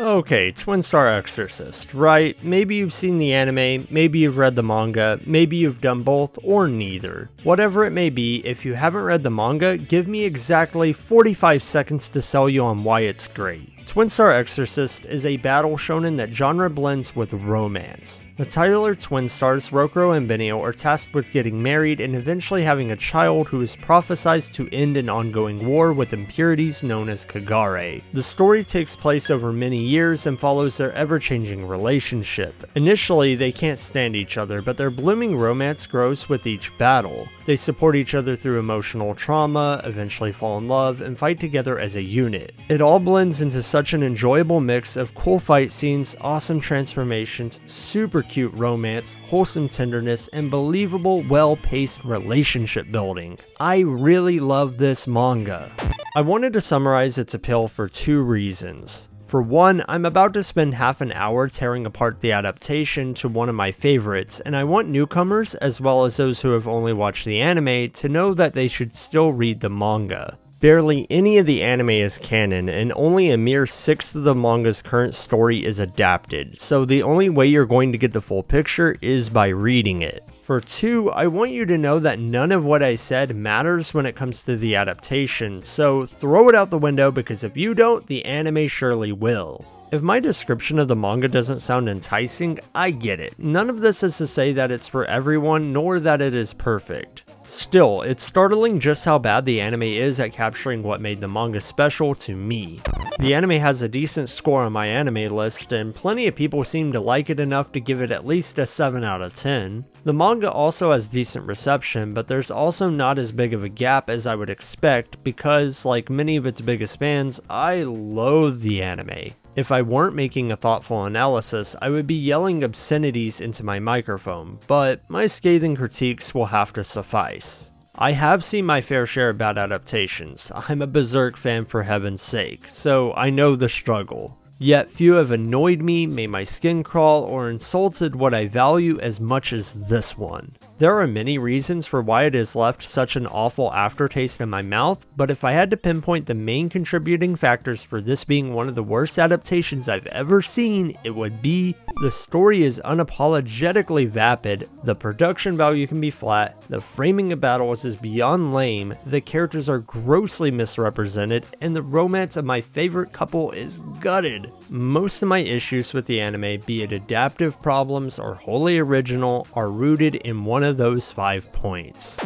Okay, Twin Star Exorcist, right? Maybe you've seen the anime, maybe you've read the manga, maybe you've done both, or neither. Whatever it may be, if you haven't read the manga, give me exactly 45 seconds to sell you on why it's great. Twin Star Exorcist is a battle shonen that genre blends with romance. The titular twin stars, Rokuro and Benio, are tasked with getting married and eventually having a child who is prophesied to end an ongoing war with impurities known as Kagare. The story takes place over many years and follows their ever-changing relationship. Initially, they can't stand each other, but their blooming romance grows with each battle. They support each other through emotional trauma, eventually fall in love, and fight together as a unit. It all blends into such an enjoyable mix of cool fight scenes, awesome transformations, super cute romance, wholesome tenderness, and believable, well-paced relationship building. I really love this manga. I wanted to summarize its appeal for two reasons. For one, I'm about to spend half an hour tearing apart the adaptation to one of my favorites, and I want newcomers, as well as those who have only watched the anime, to know that they should still read the manga. Barely any of the anime is canon, and only a mere sixth of the manga's current story is adapted, so the only way you're going to get the full picture is by reading it. For two, I want you to know that none of what I said matters when it comes to the adaptation, so throw it out the window because if you don't, the anime surely will. If my description of the manga doesn't sound enticing, I get it. None of this is to say that it's for everyone, nor that it is perfect. Still, it's startling just how bad the anime is at capturing what made the manga special to me. The anime has a decent score on MyAnimeList, and plenty of people seem to like it enough to give it at least a 7 out of 10. The manga also has decent reception, but there's also not as big of a gap as I would expect because, like many of its biggest fans, I loathe the anime. If I weren't making a thoughtful analysis, I would be yelling obscenities into my microphone, but my scathing critiques will have to suffice. I have seen my fair share of bad adaptations. I'm a Berserk fan for heaven's sake, so I know the struggle. Yet few have annoyed me, made my skin crawl, or insulted what I value as much as this one. There are many reasons for why it has left such an awful aftertaste in my mouth, but if I had to pinpoint the main contributing factors for this being one of the worst adaptations I've ever seen, it would be the story is unapologetically vapid, the production value can be flat, the framing of battles is beyond lame, the characters are grossly misrepresented, and the romance of my favorite couple is gutted. Most of my issues with the anime, be it adaptive problems or wholly original, are rooted in one of those five points.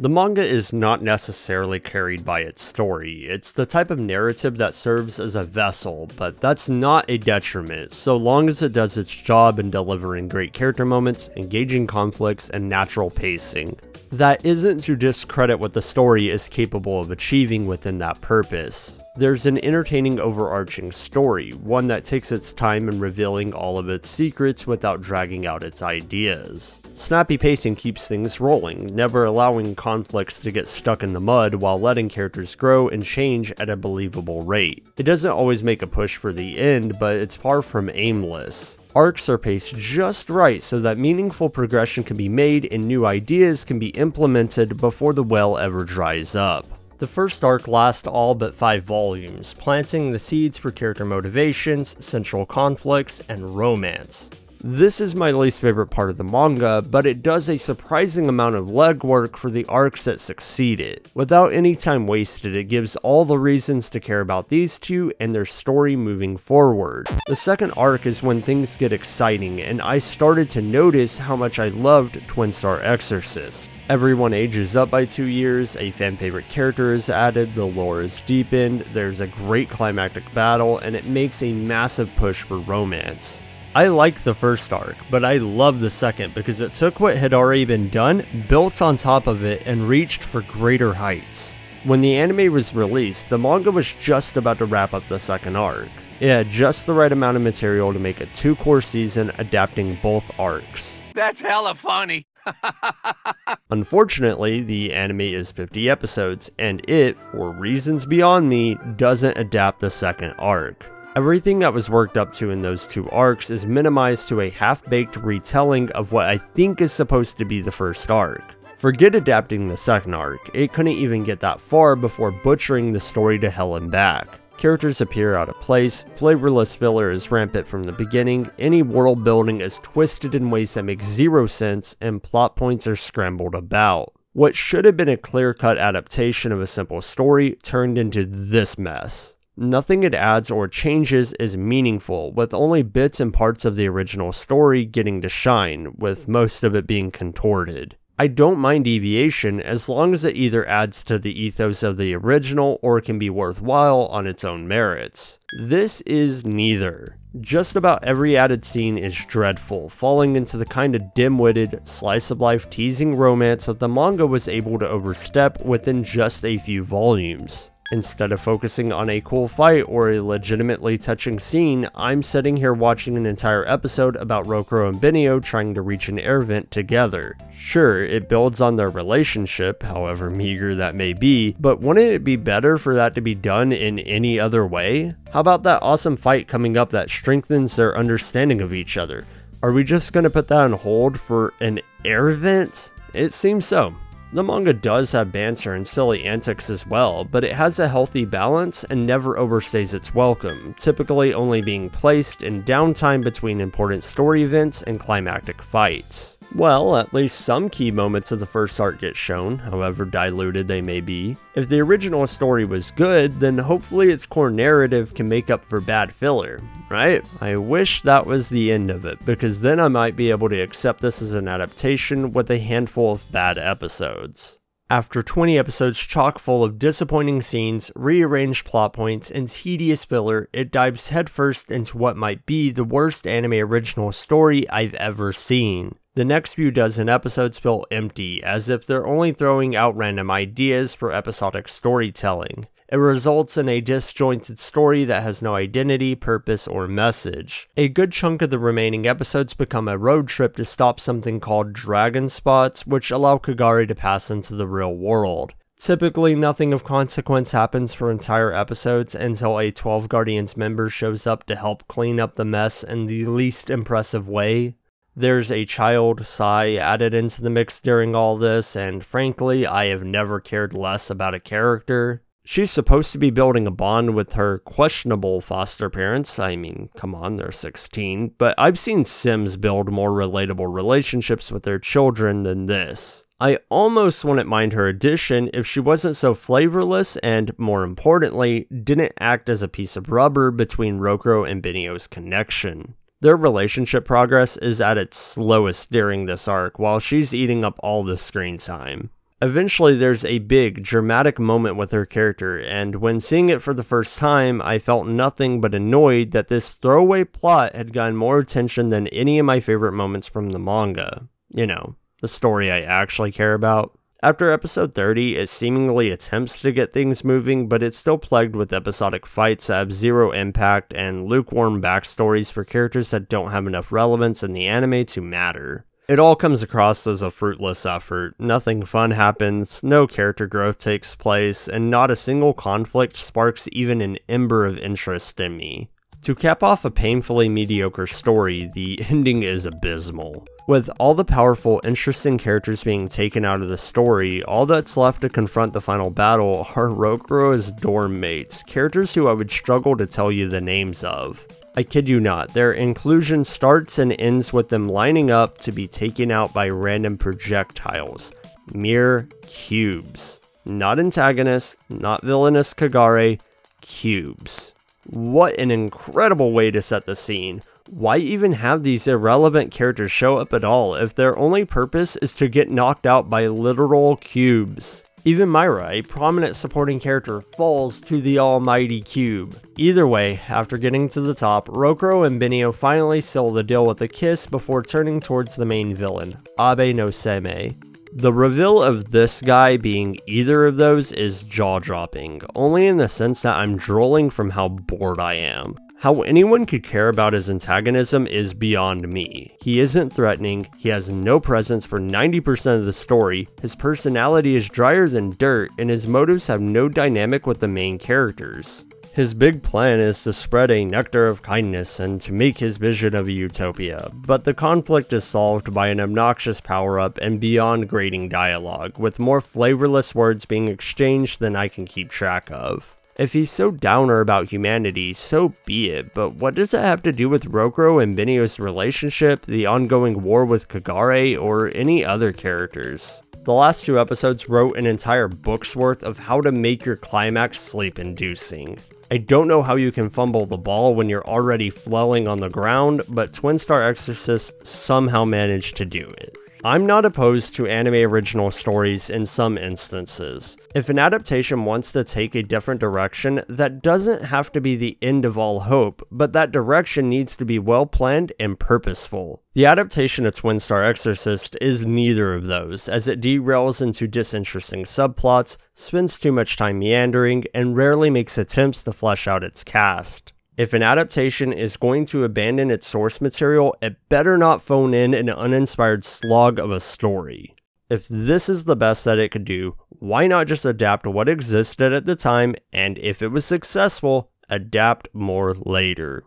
The manga is not necessarily carried by its story, it's the type of narrative that serves as a vessel, but that's not a detriment, so long as it does its job in delivering great character moments, engaging conflicts, and natural pacing. That isn't to discredit what the story is capable of achieving within that purpose. There's an entertaining overarching story, one that takes its time in revealing all of its secrets without dragging out its ideas. Snappy pacing keeps things rolling, never allowing conflicts to get stuck in the mud while letting characters grow and change at a believable rate. It doesn't always make a push for the end, but it's far from aimless. Arcs are paced just right so that meaningful progression can be made and new ideas can be implemented before the well ever dries up. The first arc lasts all but 5 volumes, planting the seeds for character motivations, central conflicts, and romance. This is my least favorite part of the manga, but it does a surprising amount of legwork for the arcs that succeeded. It. Without any time wasted, it gives all the reasons to care about these two and their story moving forward. The second arc is when things get exciting, and I started to notice how much I loved Twin Star Exorcist. Everyone ages up by two years, a fan favorite character is added, the lore is deepened, there's a great climactic battle, and it makes a massive push for romance. I like the first arc, but I love the second because it took what had already been done, built on top of it, and reached for greater heights. When the anime was released, the manga was just about to wrap up the second arc. It had just the right amount of material to make a two-cour season adapting both arcs. That's hella funny. Unfortunately, the anime is 50 episodes, and it, for reasons beyond me, doesn't adapt the second arc. Everything that was worked up to in those two arcs is minimized to a half-baked retelling of what I think is supposed to be the first arc. Forget adapting the second arc, it couldn't even get that far before butchering the story to hell and back. Characters appear out of place, flavorless filler is rampant from the beginning, any world building is twisted in ways that make zero sense, and plot points are scrambled about. What should have been a clear cut adaptation of a simple story turned into this mess. Nothing it adds or changes is meaningful, with only bits and parts of the original story getting to shine, with most of it being contorted. I don't mind deviation as long as it either adds to the ethos of the original or can be worthwhile on its own merits. This is neither. Just about every added scene is dreadful, falling into the kind of dim-witted, slice-of-life teasing romance that the manga was able to overstep within just a few volumes. Instead of focusing on a cool fight or a legitimately touching scene, I'm sitting here watching an entire episode about Rokuro and Benio trying to reach an air vent together. Sure, it builds on their relationship, however meager that may be, but wouldn't it be better for that to be done in any other way? How about that awesome fight coming up that strengthens their understanding of each other? Are we just gonna put that on hold for an air vent? It seems so. The manga does have banter and silly antics as well, but it has a healthy balance and never overstays its welcome, typically only being placed in downtime between important story events and climactic fights. Well, at least some key moments of the first arc get shown, however diluted they may be. If the original story was good, then hopefully its core narrative can make up for bad filler, right? I wish that was the end of it, because then I might be able to accept this as an adaptation with a handful of bad episodes. After 20 episodes chock full of disappointing scenes, rearranged plot points, and tedious filler, it dives headfirst into what might be the worst anime original story I've ever seen. The next few dozen episodes feel empty, as if they're only throwing out random ideas for episodic storytelling. It results in a disjointed story that has no identity, purpose, or message. A good chunk of the remaining episodes become a road trip to stop something called dragon spots, which allow Kagare to pass into the real world. Typically, nothing of consequence happens for entire episodes until a 12 Guardians member shows up to help clean up the mess in the least impressive way. There's a child Sai added into the mix during all this, and frankly, I have never cared less about a character. She's supposed to be building a bond with her questionable foster parents. I mean, come on, they're 16. But I've seen Sims build more relatable relationships with their children than this. I almost wouldn't mind her addition if she wasn't so flavorless and, more importantly, didn't act as a piece of rubber between Rokuro and Benio's connection. Their relationship progress is at its slowest during this arc, while she's eating up all the screen time. Eventually, there's a big, dramatic moment with her character, and when seeing it for the first time, I felt nothing but annoyed that this throwaway plot had gotten more attention than any of my favorite moments from the manga. You know, the story I actually care about. After episode 30, it seemingly attempts to get things moving, but it's still plagued with episodic fights that have zero impact and lukewarm backstories for characters that don't have enough relevance in the anime to matter. It all comes across as a fruitless effort. Nothing fun happens, no character growth takes place, and not a single conflict sparks even an ember of interest in me. To cap off a painfully mediocre story, the ending is abysmal. With all the powerful, interesting characters being taken out of the story, all that's left to confront the final battle are Rokuro's dorm mates, characters who I would struggle to tell you the names of. I kid you not, their inclusion starts and ends with them lining up to be taken out by random projectiles. Mere cubes. Not antagonists, not villainous Kagare, cubes. What an incredible way to set the scene. Why even have these irrelevant characters show up at all if their only purpose is to get knocked out by literal cubes? Even Mayura, a prominent supporting character, falls to the almighty cube. Either way, after getting to the top, Rokuro and Benio finally seal the deal with a kiss before turning towards the main villain, Abe no Seimei. The reveal of this guy being either of those is jaw-dropping, only in the sense that I'm drooling from how bored I am. How anyone could care about his antagonism is beyond me. He isn't threatening, he has no presence for 90% of the story, his personality is drier than dirt, and his motives have no dynamic with the main characters. His big plan is to spread a nectar of kindness and to make his vision of a utopia, but the conflict is solved by an obnoxious power-up and beyond grating dialogue, with more flavorless words being exchanged than I can keep track of. If he's so downer about humanity, so be it, but what does it have to do with Rokuro and Benio's relationship, the ongoing war with Kagare, or any other characters? The last two episodes wrote an entire book's worth of how to make your climax sleep inducing. I don't know how you can fumble the ball when you're already flailing on the ground, but Twin Star Exorcist somehow managed to do it. I'm not opposed to anime original stories in some instances. If an adaptation wants to take a different direction, that doesn't have to be the end of all hope, but that direction needs to be well planned and purposeful. The adaptation of Twin Star Exorcist is neither of those, as it derails into disinteresting subplots, spends too much time meandering, and rarely makes attempts to flesh out its cast. If an adaptation is going to abandon its source material, it better not phone in an uninspired slog of a story. If this is the best that it could do, why not just adapt what existed at the time, and if it was successful, adapt more later?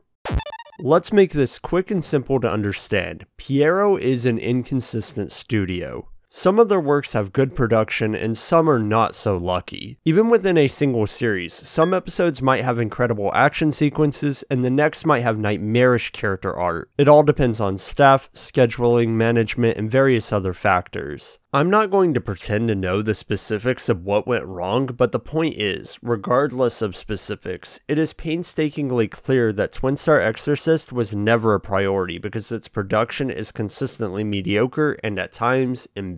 Let's make this quick and simple to understand. Pierrot is an inconsistent studio. Some of their works have good production and some are not so lucky. Even within a single series, some episodes might have incredible action sequences and the next might have nightmarish character art. It all depends on staff, scheduling, management, and various other factors. I'm not going to pretend to know the specifics of what went wrong, but the point is, regardless of specifics, it is painstakingly clear that Twin Star Exorcist was never a priority because its production is consistently mediocre and at times embarrassing.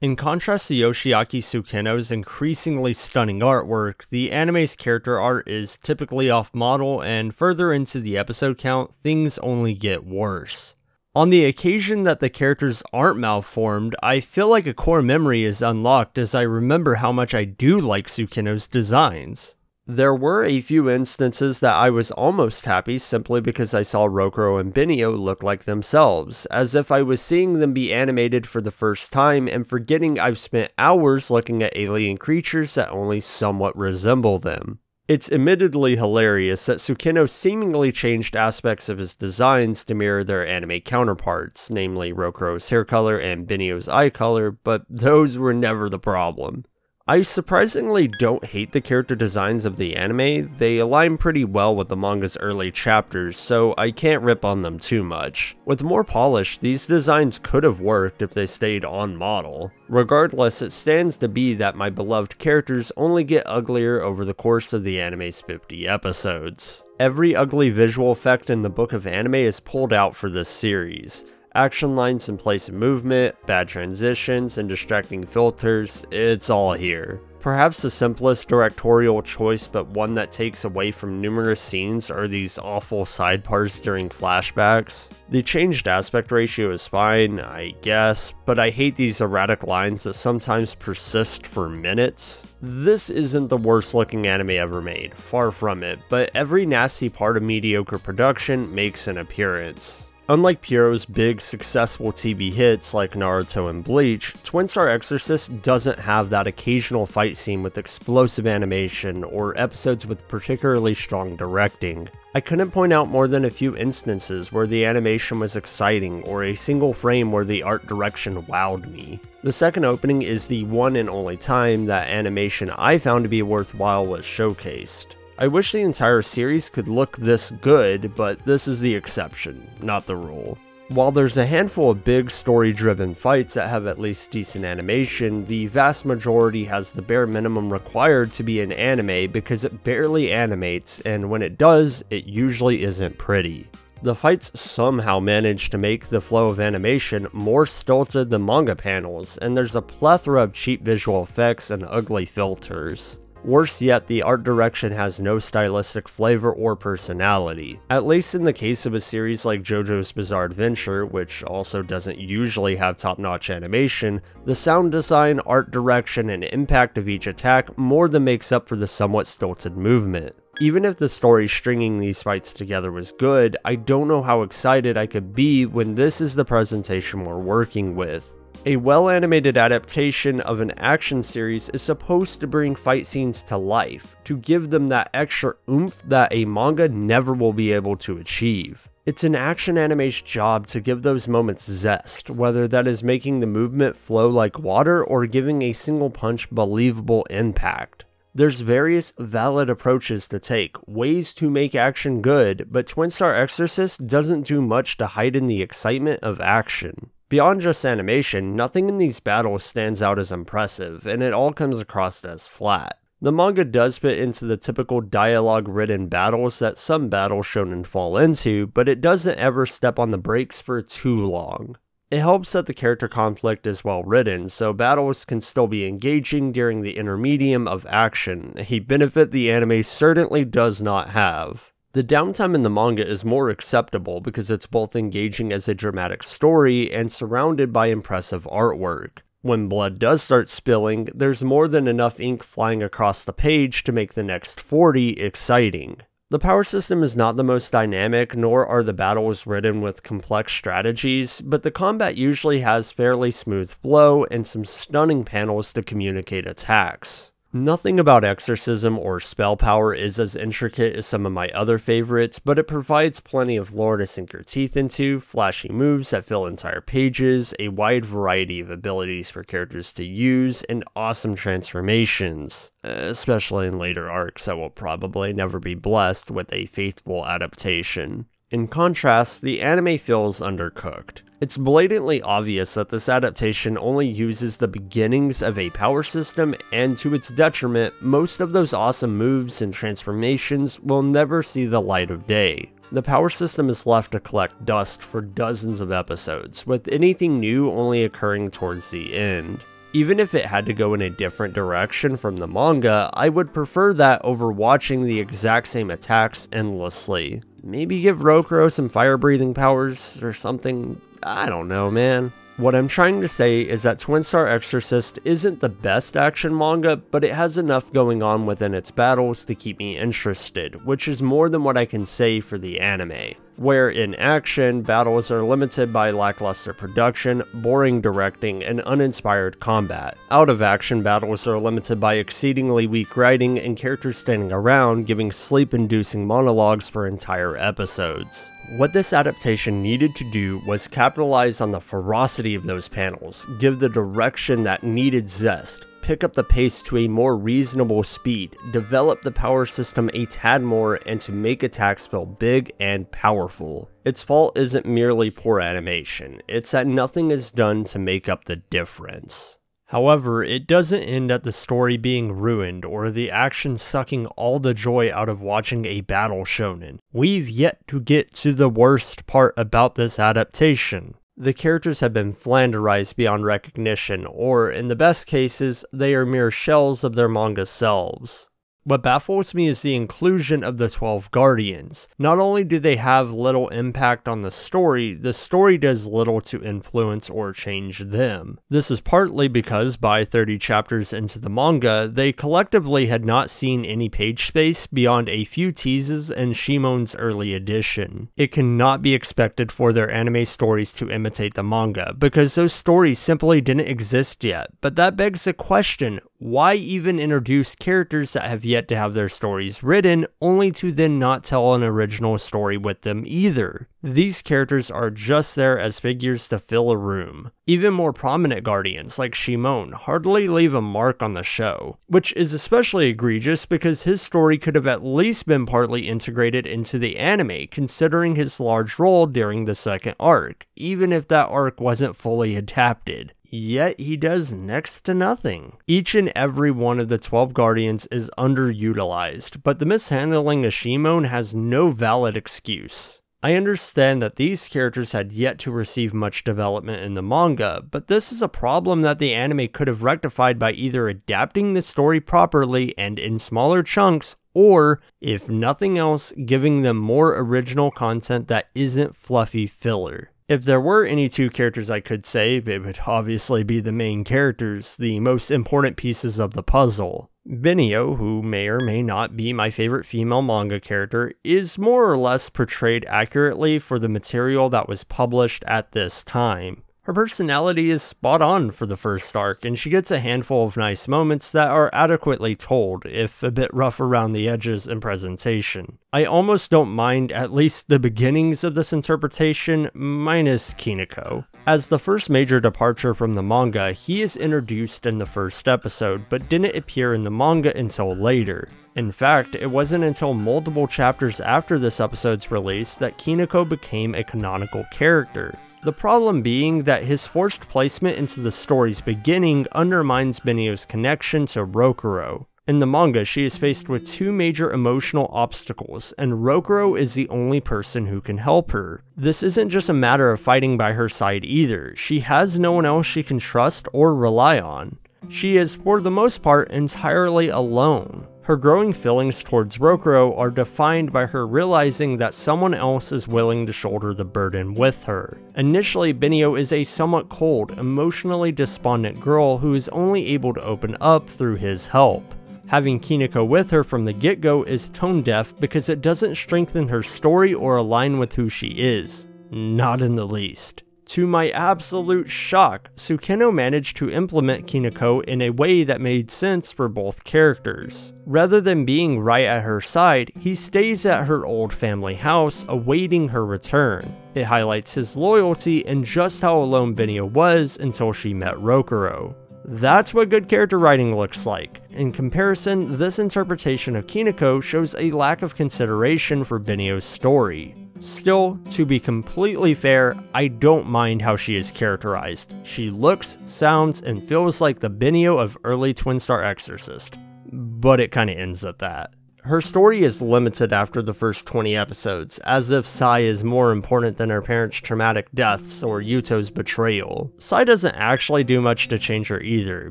In contrast to Yoshiaki Sukeno's increasingly stunning artwork, the anime's character art is typically off model, and further into the episode count, things only get worse. On the occasion that the characters aren't malformed, I feel like a core memory is unlocked as I remember how much I do like Sukeno's designs. There were a few instances that I was almost happy simply because I saw Rokuro and Benio look like themselves, as if I was seeing them be animated for the first time and forgetting I've spent hours looking at alien creatures that only somewhat resemble them. It's admittedly hilarious that Sukeno seemingly changed aspects of his designs to mirror their anime counterparts, namely Rokuro's hair color and Benio's eye color, but those were never the problem. I surprisingly don't hate the character designs of the anime, they align pretty well with the manga's early chapters, so I can't rip on them too much. With more polish, these designs could have worked if they stayed on model. Regardless, it stands to be that my beloved characters only get uglier over the course of the anime's 50 episodes. Every ugly visual effect in the book of anime is pulled out for this series action lines in place of movement, bad transitions, and distracting filters, it's all here. Perhaps the simplest directorial choice, but one that takes away from numerous scenes, are these awful sidebars during flashbacks. The changed aspect ratio is fine, I guess, but I hate these erratic lines that sometimes persist for minutes. This isn't the worst looking anime ever made, far from it, but every nasty part of mediocre production makes an appearance. Unlike Pierrot's big, successful TV hits like Naruto and Bleach, Twin Star Exorcist doesn't have that occasional fight scene with explosive animation or episodes with particularly strong directing. I couldn't point out more than a few instances where the animation was exciting or a single frame where the art direction wowed me. The second opening is the one and only time that animation I found to be worthwhile was showcased. I wish the entire series could look this good, but this is the exception, not the rule. While there's a handful of big story driven fights that have at least decent animation, the vast majority has the bare minimum required to be an anime because it barely animates, and when it does, it usually isn't pretty. The fights somehow manage to make the flow of animation more stilted than manga panels, and there's a plethora of cheap visual effects and ugly filters. Worse yet, the art direction has no stylistic flavor or personality. At least in the case of a series like JoJo's Bizarre Adventure, which also doesn't usually have top-notch animation, the sound design, art direction, and impact of each attack more than makes up for the somewhat stilted movement. Even if the story stringing these fights together was good, I don't know how excited I could be when this is the presentation we're working with. A well animated adaptation of an action series is supposed to bring fight scenes to life, to give them that extra oomph that a manga never will be able to achieve. It's an action anime's job to give those moments zest, whether that is making the movement flow like water or giving a single punch believable impact. There's various valid approaches to take, ways to make action good, but Twin Star Exorcist doesn't do much to heighten the excitement of action. Beyond just animation, nothing in these battles stands out as impressive, and it all comes across as flat. The manga does fit into the typical dialogue ridden battles that some battle shonen fall into, but it doesn't ever step on the brakes for too long. It helps that the character conflict is well written, so battles can still be engaging during the intermedium of action, a benefit the anime certainly does not have. The downtime in the manga is more acceptable because it's both engaging as a dramatic story and surrounded by impressive artwork. When blood does start spilling, there's more than enough ink flying across the page to make the next 40 exciting. The power system is not the most dynamic, nor are the battles ridden with complex strategies, but the combat usually has fairly smooth flow and some stunning panels to communicate attacks. Nothing about exorcism or spell power is as intricate as some of my other favorites, but it provides plenty of lore to sink your teeth into, flashy moves that fill entire pages, a wide variety of abilities for characters to use, and awesome transformations, especially in later arcs that will probably never be blessed with a faithful adaptation. In contrast, the anime feels undercooked. It's blatantly obvious that this adaptation only uses the beginnings of a power system, and to its detriment, most of those awesome moves and transformations will never see the light of day. The power system is left to collect dust for dozens of episodes, with anything new only occurring towards the end. Even if it had to go in a different direction from the manga, I would prefer that over watching the exact same attacks endlessly. Maybe give Rokuro some fire breathing powers or something I don't know, man. What I'm trying to say is that Twin Star Exorcist isn't the best action manga, but it has enough going on within its battles to keep me interested, which is more than what I can say for the anime where in action, battles are limited by lackluster production, boring directing, and uninspired combat. Out of action battles are limited by exceedingly weak writing and characters standing around giving sleep-inducing monologues for entire episodes. What this adaptation needed to do was capitalize on the ferocity of those panels, give the direction that needed zest, pick up the pace to a more reasonable speed, develop the power system a tad more, and to make attacks feel big and powerful. Its fault isn't merely poor animation, it's that nothing is done to make up the difference. However, it doesn't end at the story being ruined or the action sucking all the joy out of watching a battle shonen. We've yet to get to the worst part about this adaptation the characters have been flanderized beyond recognition, or in the best cases, they are mere shells of their manga selves. What baffles me is the inclusion of the 12 Guardians. Not only do they have little impact on the story, the story does little to influence or change them. This is partly because by 30 chapters into the manga, they collectively had not seen any page space beyond a few teases in Shimon's early edition. It cannot be expected for their anime stories to imitate the manga, because those stories simply didn't exist yet, but that begs the question, why even introduce characters that have yet to have their stories written, only to then not tell an original story with them either? These characters are just there as figures to fill a room. Even more prominent guardians, like Shimon, hardly leave a mark on the show, which is especially egregious because his story could have at least been partly integrated into the anime, considering his large role during the second arc, even if that arc wasn't fully adapted yet he does next to nothing. Each and every one of the 12 Guardians is underutilized, but the mishandling of Shimon has no valid excuse. I understand that these characters had yet to receive much development in the manga, but this is a problem that the anime could have rectified by either adapting the story properly and in smaller chunks, or, if nothing else, giving them more original content that isn't fluffy filler. If there were any two characters I could save, it would obviously be the main characters, the most important pieces of the puzzle. Benio, who may or may not be my favorite female manga character, is more or less portrayed accurately for the material that was published at this time. Her personality is spot on for the first arc, and she gets a handful of nice moments that are adequately told, if a bit rough around the edges in presentation. I almost don't mind at least the beginnings of this interpretation, minus Kinako. As the first major departure from the manga, he is introduced in the first episode, but didn't appear in the manga until later. In fact, it wasn't until multiple chapters after this episode's release that Kinako became a canonical character. The problem being that his forced placement into the story's beginning undermines Benio's connection to Rokuro. In the manga, she is faced with two major emotional obstacles, and Rokuro is the only person who can help her. This isn't just a matter of fighting by her side either, she has no one else she can trust or rely on. She is, for the most part, entirely alone. Her growing feelings towards Rokuro are defined by her realizing that someone else is willing to shoulder the burden with her. Initially, Benio is a somewhat cold, emotionally despondent girl who is only able to open up through his help. Having Kinako with her from the get-go is tone deaf because it doesn't strengthen her story or align with who she is. Not in the least. To my absolute shock, Sukeno managed to implement Kinako in a way that made sense for both characters. Rather than being right at her side, he stays at her old family house awaiting her return. It highlights his loyalty and just how alone Benio was until she met Rokuro. That's what good character writing looks like. In comparison, this interpretation of Kinako shows a lack of consideration for Benio's story. Still, to be completely fair, I don't mind how she is characterized. She looks, sounds, and feels like the Benio of early Twin Star Exorcist. But it kinda ends at that. Her story is limited after the first 20 episodes, as if Sai is more important than her parents' traumatic deaths or Yuto's betrayal. Sai doesn't actually do much to change her either.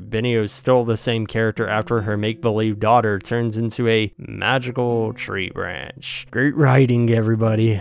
Benio's still the same character after her make-believe daughter turns into a magical tree branch. Great writing, everybody.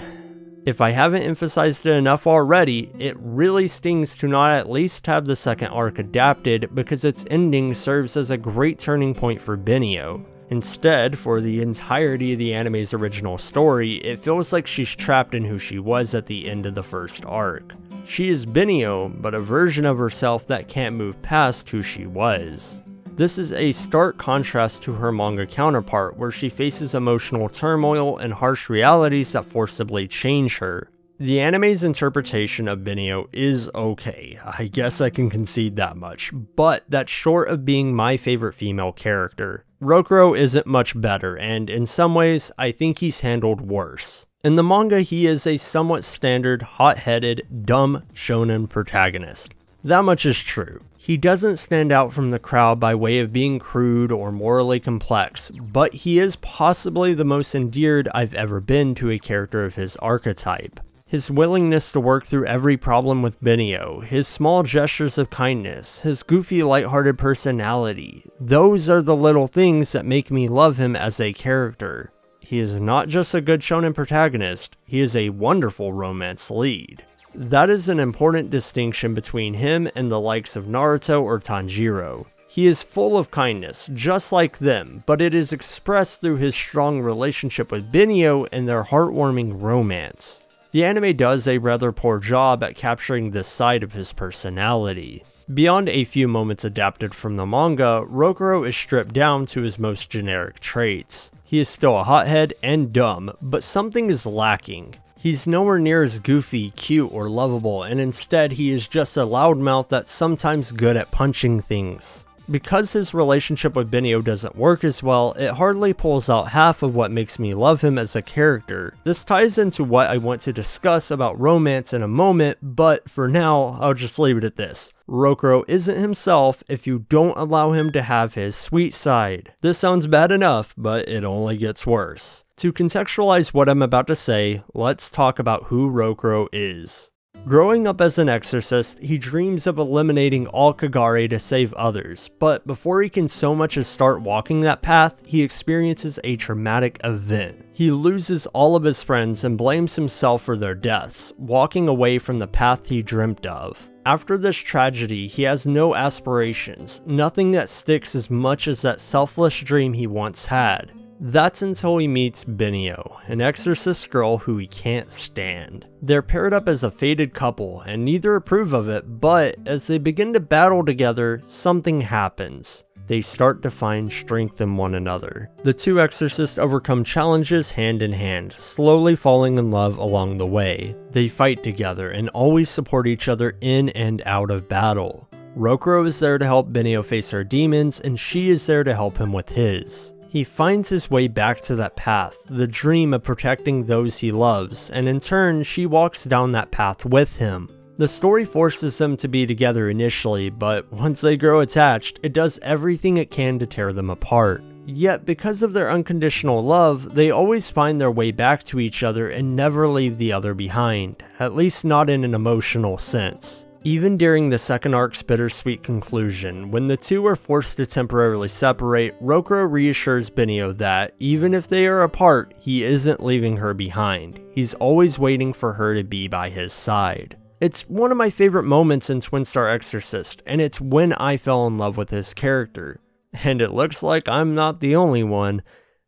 If I haven't emphasized it enough already, it really stings to not at least have the second arc adapted because its ending serves as a great turning point for Benio. Instead, for the entirety of the anime's original story, it feels like she's trapped in who she was at the end of the first arc. She is Benio, but a version of herself that can't move past who she was. This is a stark contrast to her manga counterpart, where she faces emotional turmoil and harsh realities that forcibly change her. The anime's interpretation of Benio is okay, I guess I can concede that much, but that's short of being my favorite female character. Rokuro isn't much better, and in some ways, I think he's handled worse. In the manga, he is a somewhat standard, hot-headed, dumb shonen protagonist. That much is true. He doesn't stand out from the crowd by way of being crude or morally complex, but he is possibly the most endeared I've ever been to a character of his archetype. His willingness to work through every problem with Benio, his small gestures of kindness, his goofy lighthearted personality, those are the little things that make me love him as a character. He is not just a good shonen protagonist, he is a wonderful romance lead. That is an important distinction between him and the likes of Naruto or Tanjiro. He is full of kindness, just like them, but it is expressed through his strong relationship with Benio and their heartwarming romance. The anime does a rather poor job at capturing this side of his personality. Beyond a few moments adapted from the manga, Rokuro is stripped down to his most generic traits. He is still a hothead and dumb, but something is lacking. He's nowhere near as goofy, cute, or lovable, and instead he is just a loudmouth that's sometimes good at punching things. Because his relationship with Benio doesn't work as well, it hardly pulls out half of what makes me love him as a character. This ties into what I want to discuss about romance in a moment, but for now, I'll just leave it at this. Rokuro isn't himself if you don't allow him to have his sweet side. This sounds bad enough, but it only gets worse. To contextualize what I'm about to say, let's talk about who Rokuro is. Growing up as an exorcist, he dreams of eliminating all Kagare to save others, but before he can so much as start walking that path, he experiences a traumatic event. He loses all of his friends and blames himself for their deaths, walking away from the path he dreamt of. After this tragedy, he has no aspirations, nothing that sticks as much as that selfless dream he once had. That's until he meets Benio, an exorcist girl who he can't stand. They're paired up as a fated couple, and neither approve of it, but as they begin to battle together, something happens they start to find strength in one another. The two exorcists overcome challenges hand in hand, slowly falling in love along the way. They fight together and always support each other in and out of battle. Rokuro is there to help Benio face her demons, and she is there to help him with his. He finds his way back to that path, the dream of protecting those he loves, and in turn, she walks down that path with him. The story forces them to be together initially, but once they grow attached, it does everything it can to tear them apart. Yet, because of their unconditional love, they always find their way back to each other and never leave the other behind, at least not in an emotional sense. Even during the second arc's bittersweet conclusion, when the two are forced to temporarily separate, Rokuro reassures Benio that, even if they are apart, he isn't leaving her behind. He's always waiting for her to be by his side. It's one of my favorite moments in Twin Star Exorcist, and it's when I fell in love with his character. And it looks like I'm not the only one,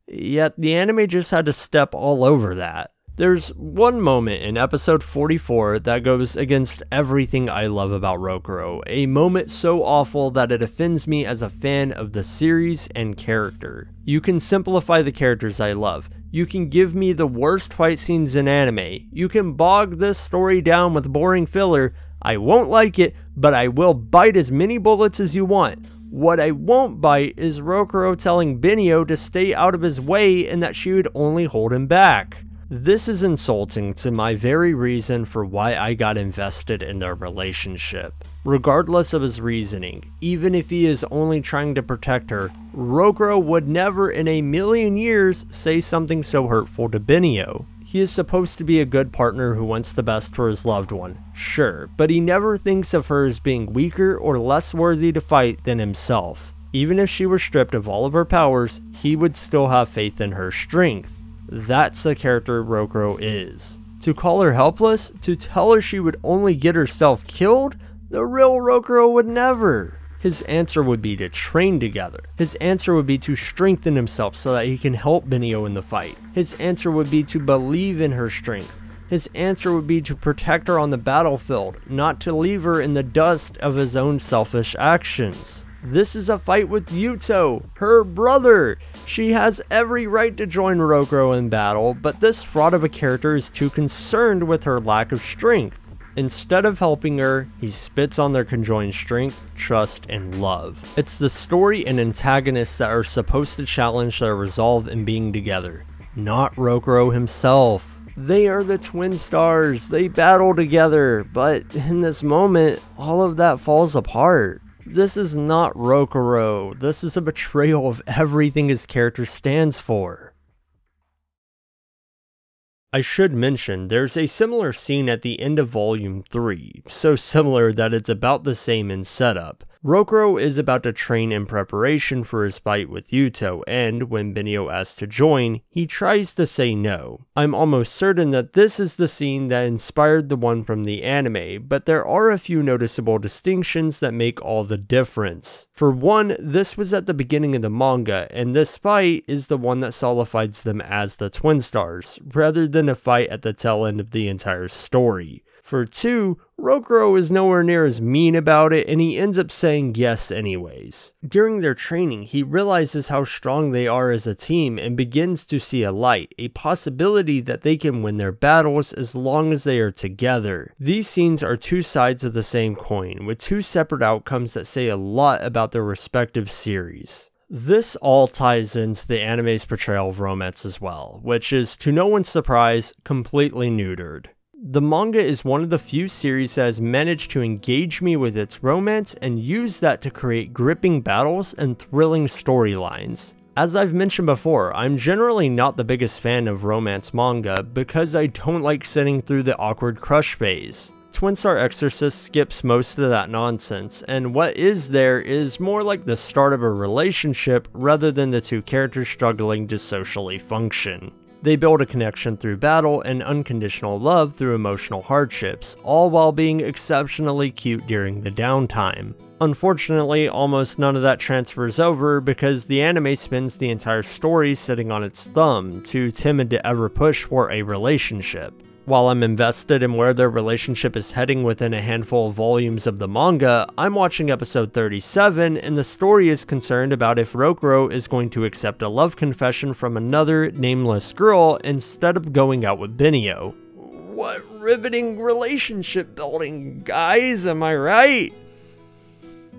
yet the anime just had to step all over that. There's one moment in episode 44 that goes against everything I love about Rokuro, a moment so awful that it offends me as a fan of the series and character. You can simplify the characters I love, you can give me the worst fight scenes in anime. You can bog this story down with boring filler. I won't like it, but I will bite as many bullets as you want. What I won't bite is Rokuro telling Benio to stay out of his way and that she would only hold him back. This is insulting to my very reason for why I got invested in their relationship. Regardless of his reasoning, even if he is only trying to protect her, Rokuro would never in a million years say something so hurtful to Benio. He is supposed to be a good partner who wants the best for his loved one, sure, but he never thinks of her as being weaker or less worthy to fight than himself. Even if she were stripped of all of her powers, he would still have faith in her strength. That's the character Rokuro is. To call her helpless? To tell her she would only get herself killed? The real Rokuro would never. His answer would be to train together. His answer would be to strengthen himself so that he can help Benio in the fight. His answer would be to believe in her strength. His answer would be to protect her on the battlefield, not to leave her in the dust of his own selfish actions. This is a fight with Yuto, her brother. She has every right to join Rokuro in battle, but this fraud of a character is too concerned with her lack of strength. Instead of helping her, he spits on their conjoined strength, trust, and love. It's the story and antagonists that are supposed to challenge their resolve in being together, not Rokuro himself. They are the twin stars, they battle together, but in this moment, all of that falls apart. This is not Rokuro. This is a betrayal of everything his character stands for. I should mention, there's a similar scene at the end of Volume 3, so similar that it's about the same in setup. Rokuro is about to train in preparation for his fight with Yuto, and when Benio asks to join, he tries to say no. I'm almost certain that this is the scene that inspired the one from the anime, but there are a few noticeable distinctions that make all the difference. For one, this was at the beginning of the manga, and this fight is the one that solidifies them as the Twin Stars, rather than a fight at the tail end of the entire story. For two, Rokuro is nowhere near as mean about it and he ends up saying yes anyways. During their training, he realizes how strong they are as a team and begins to see a light, a possibility that they can win their battles as long as they are together. These scenes are two sides of the same coin, with two separate outcomes that say a lot about their respective series. This all ties into the anime's portrayal of romance as well, which is, to no one's surprise, completely neutered. The manga is one of the few series that has managed to engage me with its romance and use that to create gripping battles and thrilling storylines. As I've mentioned before, I'm generally not the biggest fan of romance manga because I don't like sitting through the awkward crush phase. Twin Star Exorcist skips most of that nonsense, and what is there is more like the start of a relationship rather than the two characters struggling to socially function. They build a connection through battle and unconditional love through emotional hardships, all while being exceptionally cute during the downtime. Unfortunately, almost none of that transfers over because the anime spends the entire story sitting on its thumb, too timid to ever push for a relationship. While I'm invested in where their relationship is heading within a handful of volumes of the manga, I'm watching episode 37 and the story is concerned about if Rokuro is going to accept a love confession from another nameless girl instead of going out with Benio. What riveting relationship building, guys, am I right?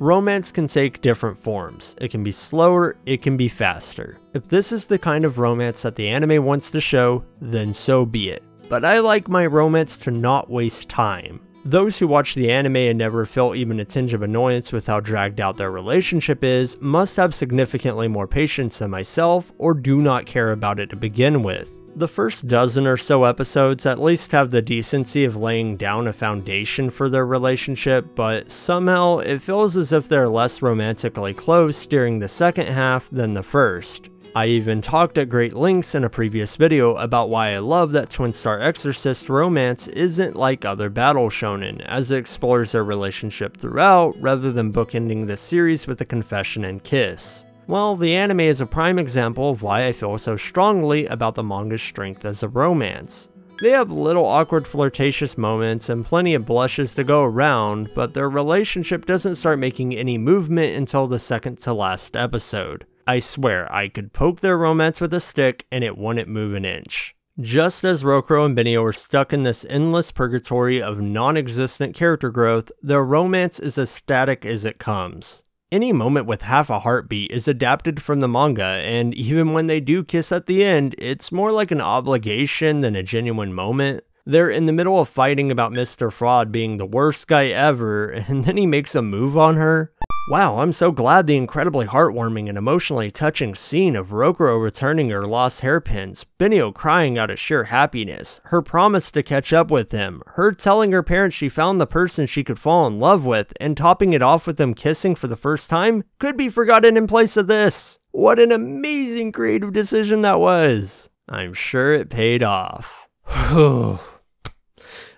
Romance can take different forms. It can be slower, it can be faster. If this is the kind of romance that the anime wants to show, then so be it. But I like my romance to not waste time. Those who watch the anime and never feel even a tinge of annoyance with how dragged out their relationship is must have significantly more patience than myself or do not care about it to begin with. The first dozen or so episodes at least have the decency of laying down a foundation for their relationship, but somehow it feels as if they're less romantically close during the second half than the first. I even talked at great lengths in a previous video about why I love that Twin Star Exorcist romance isn't like other battle shonen, as it explores their relationship throughout rather than bookending the series with a confession and kiss. Well, the anime is a prime example of why I feel so strongly about the manga's strength as a romance. They have little awkward flirtatious moments and plenty of blushes to go around, but their relationship doesn't start making any movement until the second to last episode. I swear, I could poke their romance with a stick and it wouldn't move an inch. Just as Rokuro and Benio are stuck in this endless purgatory of non-existent character growth, their romance is as static as it comes. Any moment with half a heartbeat is adapted from the manga, and even when they do kiss at the end, it's more like an obligation than a genuine moment. They're in the middle of fighting about Mr. Fraud being the worst guy ever, and then he makes a move on her. Wow, I'm so glad the incredibly heartwarming and emotionally touching scene of Rokuro returning her lost hairpins, Benio crying out of sheer happiness, her promise to catch up with him, her telling her parents she found the person she could fall in love with, and topping it off with them kissing for the first time, could be forgotten in place of this. What an amazing creative decision that was. I'm sure it paid off.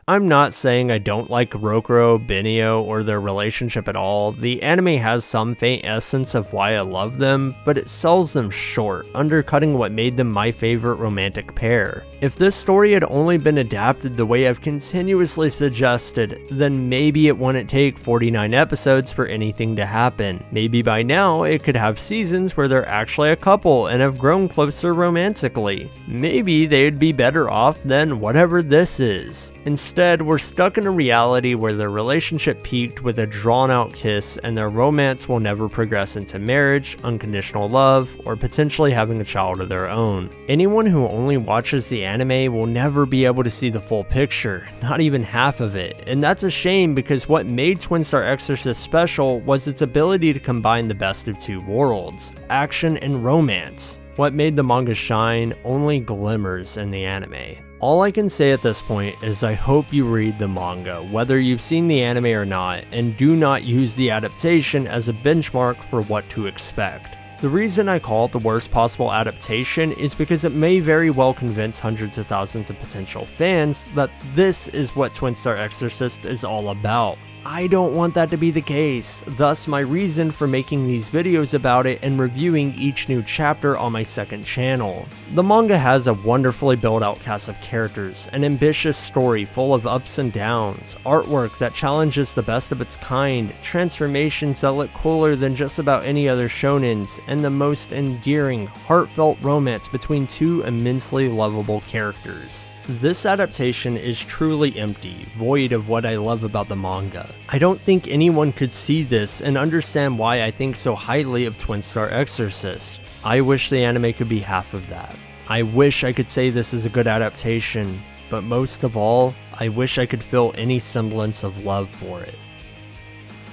I'm not saying I don't like Rokuro, Benio, or their relationship at all. The anime has some faint essence of why I love them, but it sells them short, undercutting what made them my favorite romantic pair. If this story had only been adapted the way I've continuously suggested, then maybe it wouldn't take 49 episodes for anything to happen. Maybe by now it could have seasons where they're actually a couple and have grown closer romantically. Maybe they'd be better off than whatever this is. Instead, we're stuck in a reality where their relationship peaked with a drawn out kiss and their romance will never progress into marriage, unconditional love, or potentially having a child of their own. Anyone who only watches the anime will never be able to see the full picture, not even half of it, and that's a shame because what made Twin Star Exorcist special was its ability to combine the best of two worlds, action and romance. What made the manga shine only glimmers in the anime. All I can say at this point is I hope you read the manga, whether you've seen the anime or not, and do not use the adaptation as a benchmark for what to expect. The reason I call it the worst possible adaptation is because it may very well convince hundreds of thousands of potential fans that this is what Twin Star Exorcist is all about. I don't want that to be the case, thus my reason for making these videos about it and reviewing each new chapter on my second channel. The manga has a wonderfully built out cast of characters, an ambitious story full of ups and downs, artwork that challenges the best of its kind, transformations that look cooler than just about any other shonens, and the most endearing, heartfelt romance between two immensely lovable characters. This adaptation is truly empty, void of what I love about the manga. I don't think anyone could see this and understand why I think so highly of Twin Star Exorcist. I wish the anime could be half of that. I wish I could say this is a good adaptation, but most of all, I wish I could feel any semblance of love for it.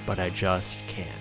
But I just can't.